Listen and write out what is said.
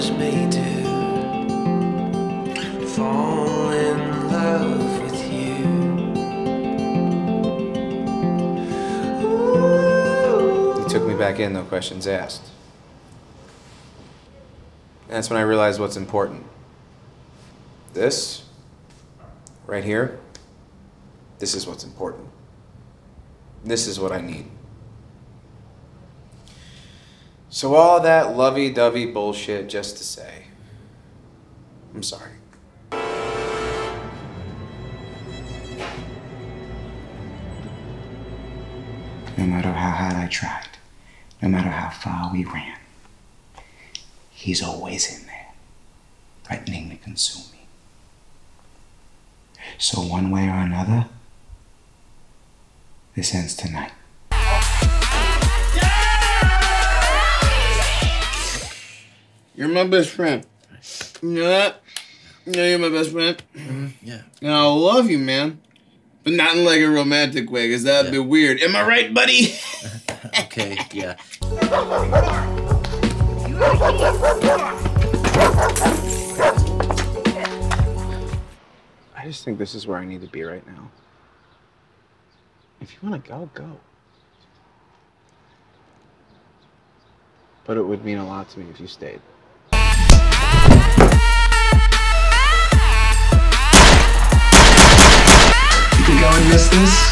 was made to fall in love with you. You took me back in, no questions asked. And that's when I realized what's important. This, right here, this is what's important. This is what I need. So, all that lovey dovey bullshit just to say, I'm sorry. No matter how hard I tried, no matter how far we ran, he's always in there, threatening to consume me. So, one way or another, this ends tonight. You're my best friend. You know that? You know you're my best friend. Mm-hmm. Yeah. And I love you, man. But not in like a romantic way, because that'd be weird. Am I right, buddy? Okay, yeah. I just think this is where I need to be right now. If you want to go, go. But it would mean a lot to me if you stayed. You